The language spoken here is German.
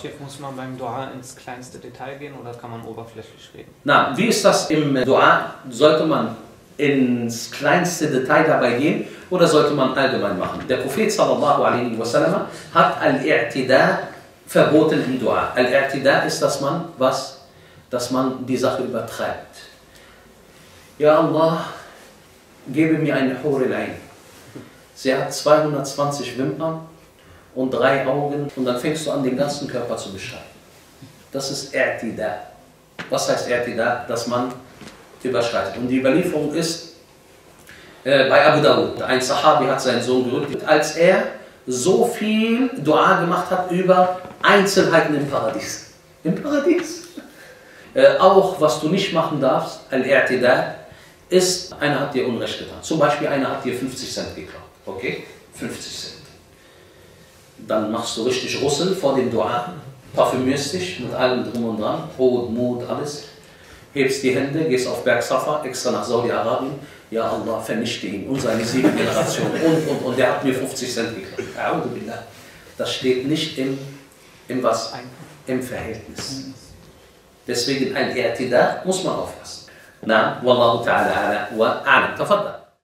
Schiff, muss man beim Dua ins kleinste Detail gehen oder kann man oberflächlich reden? Na, wie ist das im Dua? Sollte man ins kleinste Detail dabei gehen oder sollte man allgemein machen? Der Prophet sallallahu alaihi wasallam hat al-i'tida verboten im Dua. Al-i'tida ist, dass man was? Dass man die Sache übertreibt. Ja Allah, gebe mir eine Huril ein. Sie hat 220 Wimpern und drei Augen und dann fängst du an, den ganzen Körper zu beschreiben. Das ist I'tida. Was heißt I'tida? Dass man überschreitet. Und die Überlieferung ist äh, bei Abu Dawud. Ein Sahabi hat seinen Sohn gerückt, als er so viel Dua gemacht hat über Einzelheiten im Paradies. Im Paradies. Äh, auch was du nicht machen darfst, Al-I'tida, ist, einer hat dir Unrecht getan. Zum Beispiel einer hat dir 50 Cent geklaut. Okay? 50 Cent dann machst du richtig Russel vor dem Dua, parfümierst dich mit allem drum und dran, Brot, Mut, alles, hebst die Hände, gehst auf Berg Safa, extra nach Saudi-Arabien, ja Allah, vernichte ihn und seine sieben Generationen und, und, und, der hat mir 50 Cent gekriegt. Das steht nicht im, im was? Im Verhältnis. Deswegen ein Ertida muss man aufpassen. Na, Wallahu ta'ala ala wa a'lam.